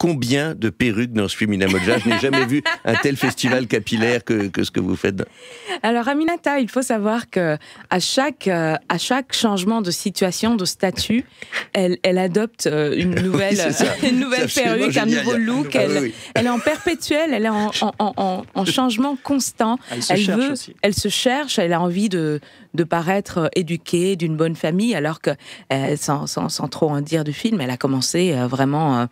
combien de perruques dans ce film Inamoja Je n'ai jamais vu un tel festival capillaire que, que, ce que vous faites. Alors Aminata, il faut savoir que à chaque, euh, à chaque changement de situation, de statut, elle, elle adopte euh, une nouvelle, une nouvelle perruque, un nouveau look. Elle, elle, est en perpétuel, elle est en, en, en, changement constant. Elle, se, cherche aussi. elle se cherche, elle a envie de, de paraître éduquée, d'une bonne famille, alors que, euh, sans, sans, sans, trop en dire du film, elle a commencé vraiment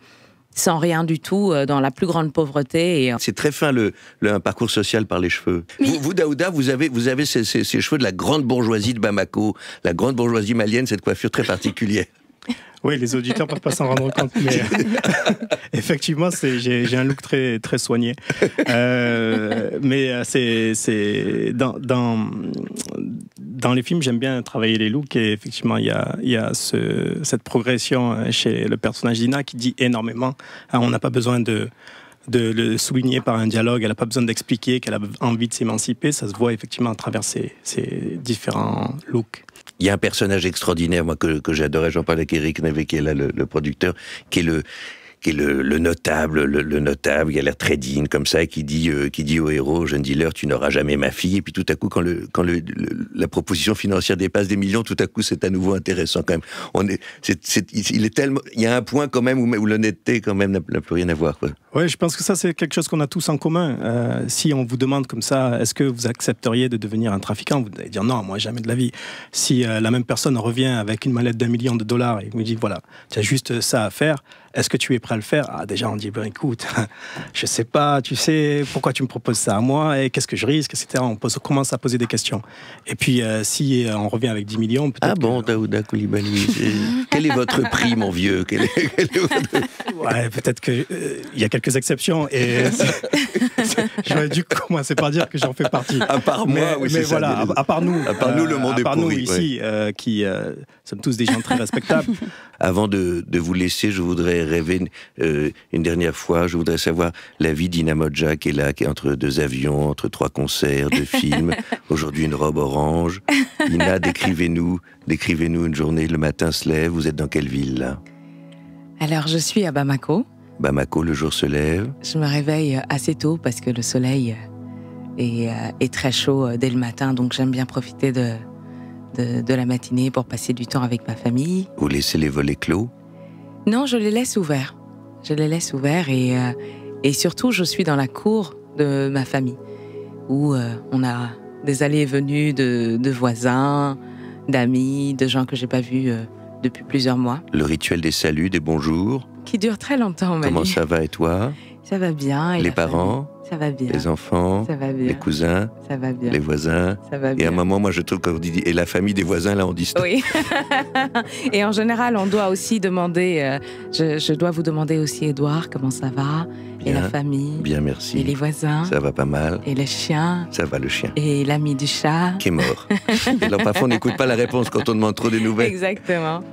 sans rien du tout, euh, dans la plus grande pauvreté. Euh, C'est très fin le, un parcours social par les cheveux. Vous, vous, Daouda, vous avez, vous avez ces, ces, cheveux de la grande bourgeoisie de Bamako, la grande bourgeoisie malienne, cette coiffure très particulière. Oui, les auditeurs ne peuvent pas s'en rendre compte, mais effectivement, j'ai un look très, très soigné. Euh, mais c'est dans, dans, dans les films, j'aime bien travailler les looks et effectivement, il y a, cette progression euh, chez le personnage d'Ina qui dit énormément. Hein, on n'a pas besoin de, le souligner par un dialogue, elle n'a pas besoin d'expliquer qu'elle a envie de s'émanciper, ça se voit effectivement à travers ces, différents looks. Il y a un personnage extraordinaire, moi, que, que j'adorais, j'en parlais avec Eric Neve, qui est là, le producteur, qui est le, qui est le, le notable, le, le, notable, qui a l'air très digne comme ça, qui dit, euh, qui dit au héros, jeune dealer, tu n'auras jamais ma fille. Et puis tout à coup, quand, le, quand le, la proposition financière dépasse des millions, tout à coup, c'est à nouveau intéressant quand même. On est, c'est, c'est, il est tellement, il y a un point quand même où, où l'honnêteté quand même n'a, plus rien à voir. Quoi. Oui, je pense que ça c'est quelque chose qu'on a tous en commun. Euh, si on vous demande comme ça, est-ce que vous accepteriez de devenir un trafiquant Vous allez dire non, moi jamais de la vie. Si euh, la même personne revient avec une mallette d'un million de dollars et vous dit voilà, tu as juste ça à faire, est-ce que tu es prêt à le faire? Ah, déjà, on dit, ben, écoute, je sais pas, tu sais, pourquoi tu me proposes ça à moi et qu'est-ce que je risque, etc. On, pose, on commence à poser des questions. Et puis, euh, si on revient avec 10 millions, peut-être. Ah bon, que... Daouda Koulibaly, quel est votre prix, mon vieux? Quel est, quel est votre... Ouais, peut-être qu'il y a quelques exceptions et j'aurais dû commencer par dire que j'en fais partie. À part moi, mais, oui, mais voilà, ça, à, à, part nous, à part nous, le monde à est part pourri, nous ici, ouais. qui sommes tous des gens très respectables. Avant de, de, vous laisser, je voudrais rêver euh, une dernière fois. Je voudrais savoir la vie d'Ina Modja qui est là, qui est entre deux avions, entre trois concerts, deux films. Aujourd'hui, une robe orange. Ina, décrivez-nous, décrivez-nous une journée. Le matin se lève. Vous êtes dans quelle ville? Là Alors, je suis à Bamako. Bamako, le jour se lève. Je me réveille assez tôt parce que le soleil est, est très chaud dès le matin, donc j'aime bien profiter de de, de, la matinée pour passer du temps avec ma famille. Vous laissez les volets clos? Non, je les laisse ouverts. Je les laisse ouverts et, euh, et surtout, je suis dans la cour de ma famille où euh, on a des allées et venues de, de voisins, d'amis, de gens que j'ai pas vus euh, depuis plusieurs mois. Le rituel des saluts, des bonjours? Qui dure très longtemps, on Comment ça va et toi? Ça va bien. Et les parents? famille? Ça va bien. Les enfants, ça va bien. les cousins, ça va bien. les voisins? Ça va bien. Et à un moment, moi, je trouve qu'on dit et la famille des voisins, là, on dit stop. Oui. et en général, on doit aussi demander. Euh, je, je, dois vous demander aussi, Edouard, comment ça va? Bien, Et la famille? Bien, merci. Et les voisins? Ça va pas mal. Et le chien? Ça va, le chien. Et l'ami du chat? Qui est mort. et alors, parfois, on n'écoute pas la réponse quand on demande trop des nouvelles. Exactement.